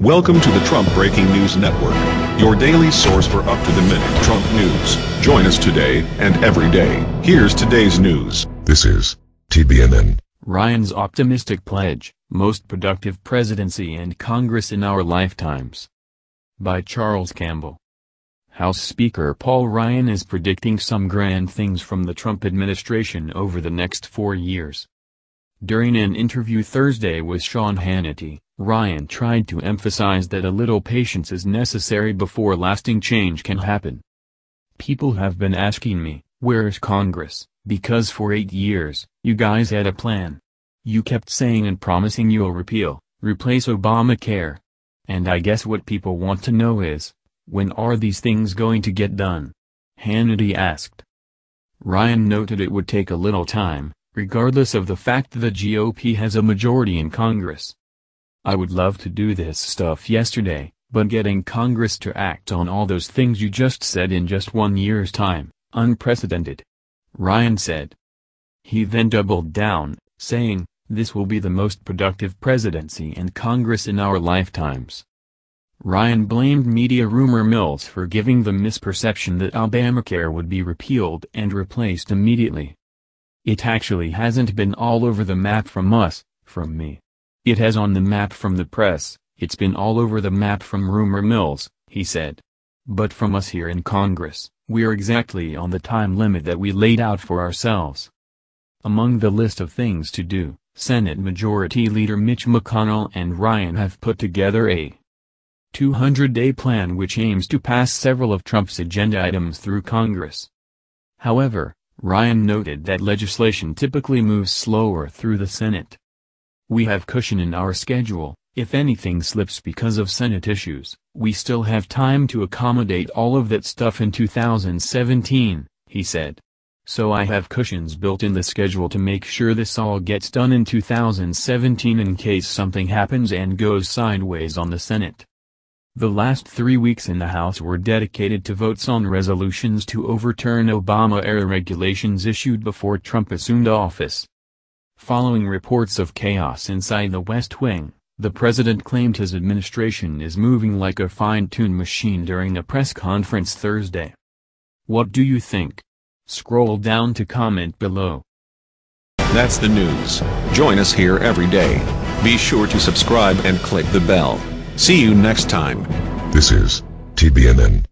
Welcome to the Trump Breaking News Network, your daily source for up-to-the-minute Trump news. Join us today and every day. Here's today's news. This is TBNN. Ryan's optimistic pledge, most productive presidency and Congress in our lifetimes. By Charles Campbell. House Speaker Paul Ryan is predicting some grand things from the Trump administration over the next four years. During an interview Thursday with Sean Hannity, Ryan tried to emphasize that a little patience is necessary before lasting change can happen. People have been asking me, where's Congress, because for eight years, you guys had a plan. You kept saying and promising you'll repeal, replace Obamacare. And I guess what people want to know is, when are these things going to get done? Hannity asked. Ryan noted it would take a little time, regardless of the fact the GOP has a majority in Congress. I would love to do this stuff yesterday, but getting Congress to act on all those things you just said in just one year's time, unprecedented. Ryan said. He then doubled down, saying, this will be the most productive presidency and Congress in our lifetimes. Ryan blamed media rumor mills for giving the misperception that Obamacare would be repealed and replaced immediately. It actually hasn't been all over the map from us, from me. It has on the map from the press, it's been all over the map from rumor mills, he said. But from us here in Congress, we're exactly on the time limit that we laid out for ourselves. Among the list of things to do, Senate Majority Leader Mitch McConnell and Ryan have put together a 200-day plan which aims to pass several of Trump's agenda items through Congress. However, Ryan noted that legislation typically moves slower through the Senate. We have cushion in our schedule, if anything slips because of Senate issues, we still have time to accommodate all of that stuff in 2017, he said. So I have cushions built in the schedule to make sure this all gets done in 2017 in case something happens and goes sideways on the Senate. The last three weeks in the House were dedicated to votes on resolutions to overturn Obama-era regulations issued before Trump assumed office. Following reports of chaos inside the West Wing, the president claimed his administration is moving like a fine-tuned machine during a press conference Thursday. What do you think? Scroll down to comment below. That's the news. Join us here every day. Be sure to subscribe and click the bell. See you next time. This is TBNN.